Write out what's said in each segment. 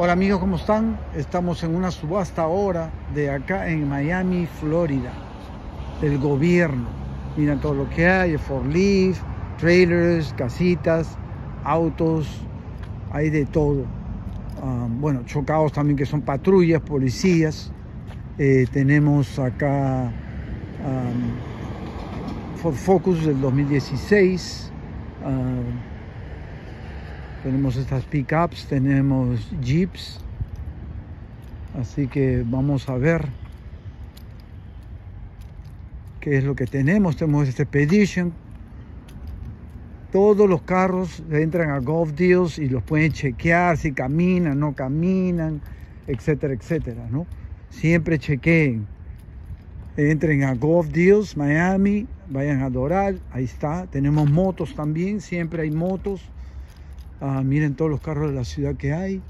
Hola amigos, ¿cómo están? Estamos en una subasta ahora de acá en Miami, Florida, del gobierno. Miren todo lo que hay, for leaf, trailers, casitas, autos, hay de todo. Um, bueno, chocados también que son patrullas, policías. Eh, tenemos acá um, Ford Focus del 2016. Tenemos estas pickups, tenemos jeeps. Así que vamos a ver qué es lo que tenemos. Tenemos este Expedition. Todos los carros entran a Golf Deals y los pueden chequear si caminan, no caminan, etcétera, etcétera, ¿no? Siempre chequeen. Entren a Golf Deals, Miami, vayan a Doral, ahí está. Tenemos motos también, siempre hay motos. Ah, miren todos los carros de la ciudad que hay.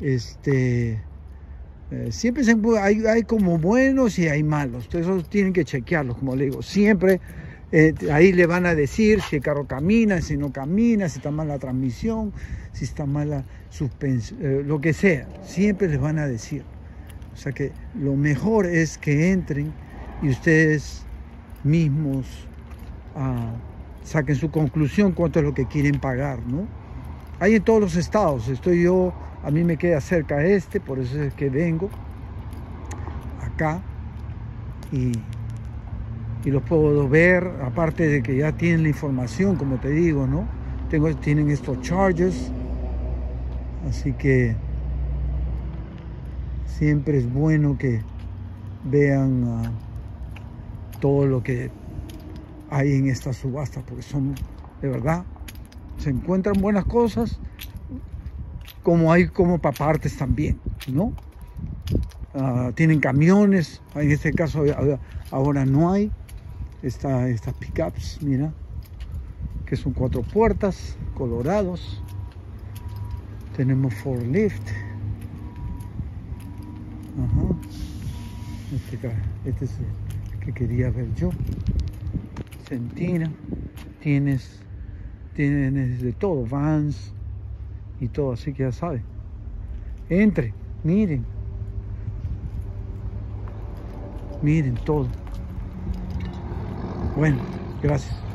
Este, eh, siempre hay, hay, como buenos y hay malos. Ustedes tienen que chequearlos, como le digo. Siempre eh, ahí le van a decir si el carro camina, si no camina, si está mal la transmisión, si está mal la suspensión, eh, lo que sea. Siempre les van a decir. O sea que lo mejor es que entren y ustedes mismos ah, saquen su conclusión cuánto es lo que quieren pagar, ¿no? Hay en todos los estados. Estoy yo, a mí me queda cerca este, por eso es que vengo acá y, los puedo ver, aparte de que ya tienen la información, como te digo, ¿no? Tienen estos charges, así que siempre es bueno que vean ah, todo lo que hay en esta subasta, porque son de verdad se encuentran buenas cosas, como hay como para partes también, ¿no? Ah, tienen camiones, en este caso ahora no hay. Está, estas pickups, mira, que son cuatro puertas, colorados. Tenemos four lift. Ajá. Este, este es el que quería ver yo. Sentina. Tienes tienen de todo, vans y todo, así que ya saben. Entre, miren. Miren todo. Bueno, gracias.